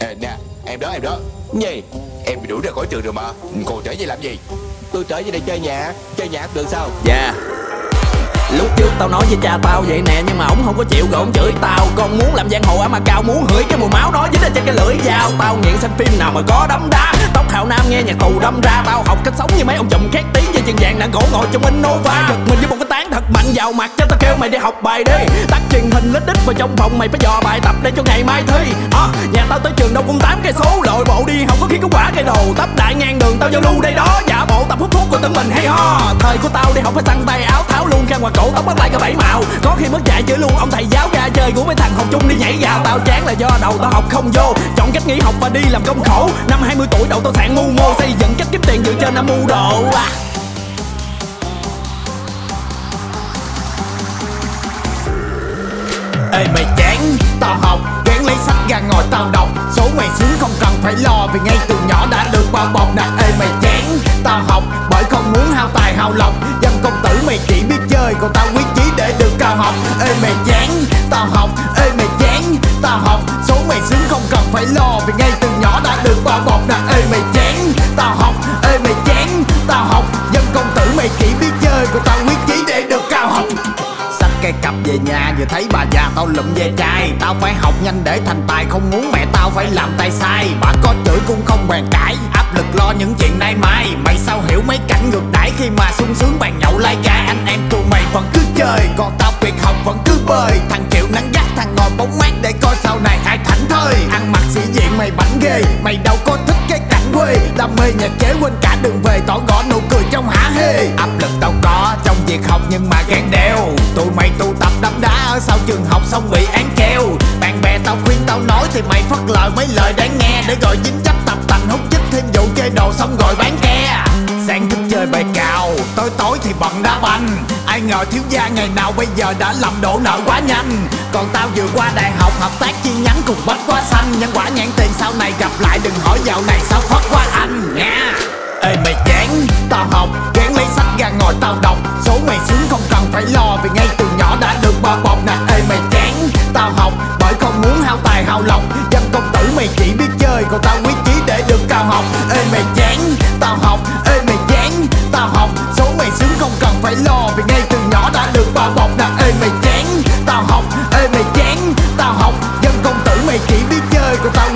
Ê, nè em đó em đó. Gì em bị đuổi ra khỏi trường rồi mà. Còn trở về làm gì? Tôi trở về đây chơi nhạc Chơi nhạc được sao? Dạ. Lúc trước tao nói với cha tao vậy nè Nhưng mà ổng không có chịu rồi ổng chửi tao. Con muốn làm giang hồ á mà cao muốn hửi cái mùi máu nó dính lên trên cái lưỡi dao. Tao nghiện xem phim nào mà có đấm đá. Tóc hào nam nghe nhạc tù đâm ra. Tao học cách sống như mấy ông chùm khét tiếng Với chân vàng nặng gỗ ngồi trong Innova. Giật mình với một cái tán thật mạnh vào mặt Cho tao kêu mày đi học bài đi. Tắt truyền hình vào trong phòng Mày phải dò bài tập để cho ngày mai thi. À, Nhà tao tới trường đâu cũng tám cây số. Lội bộ đi học có khi có quả cây đồ Tấp đại ngang đường tao giao lưu đây đó. Giả bộ tập hút thuốc của tụi mình hay ho. Thời của tao đi học phải săn tay áo tháo luôn. Khăn ngoài cổ tóc bắt lại cả bảy màu. Có khi mất dạy chửi luôn. Ông thầy giáo ra chơi của mấy thằng học chung đi nhảy vào Tao chán là do đầu tao học không vô. Chọn cách nghỉ học và đi làm công khổ. Năm 20 tuổi đầu tao sạn ngu mô Xây dựng. Cách kiếm tiền dựa trên âm mưu đồ. à. Ê mày chán, tao học Gán lấy sách ra ngồi tao đọc. Số mày xuống không cần phải lo Vì ngay từ nhỏ đã được bao bọc nè. Ê mày chán, tao học Bởi không muốn hao tài hao lòng Dân công tử mày chỉ biết chơi Còn tao quyết chí để được cao học. Ê mày chán, tao học Ê mày chán, tao học Số mày xuống không cần phải lo Vì ngay từ nhỏ đã được bao bọc nè. Ê mày chán, tao học cây cặp về nhà, vừa thấy bà già tao lụm về trai Tao phải học nhanh để thành tài, Không muốn mẹ tao phải làm tay sai. Bà có chửi cũng không bàn cãi, Áp lực lo những chuyện nay mai. Mày sao hiểu mấy cảnh ngược đãi Khi mà sung sướng bàn nhậu lai gai? Anh em tụi mày vẫn cứ chơi, Còn tao việc học vẫn cứ bơi. Thằng chịu nắng gắt thằng ngồi bóng mát Để coi sau này ai thảnh thơi. Ăn mặc sĩ diện mày bảnh ghê, Mày đâu có thích cái cảnh quê. Đam mê nhạc chế quên cả đường về, Tỏ gõ nụ cười trong hả hê. Áp lực tao có trong việc học nhưng mà ghen đeo. Tụi mày tụ tập đấm đá ở sau trường học xong bị án treo Bạn bè tao khuyên tao nói thì mày phất lời mấy lời đáng nghe. Để rồi dính chấp tập tành hút chích thêm vụ chơi đồ xong rồi bán ke. Sáng thức chơi bài cào, tối tối thì bận đá banh. Ai ngờ thiếu gia ngày nào bây giờ đã làm đổ nợ quá nhanh. Còn tao vừa qua đại học hợp tác chi nhánh cùng bách quá xanh. Nhân quả nhãn tiền sau này gặp lại đừng hỏi dạo này sao phất quá anh. Nha. Ê mày chán, tao học, gán lấy sách ra ngồi tao đọc. Số mày xuống không cần phải lo vì ngay hảo tài hào lòng. Dân công tử mày chỉ biết chơi Còn tao quyết chí để được cao học. Ê mày chán, tao học. Ê mày chán, tao học. Số mày sướng không cần phải lo Vì ngay từ nhỏ đã được ba bọc nè. Ê mày chán, tao học. Ê mày chán, tao học. Dân công tử mày chỉ biết chơi Còn tao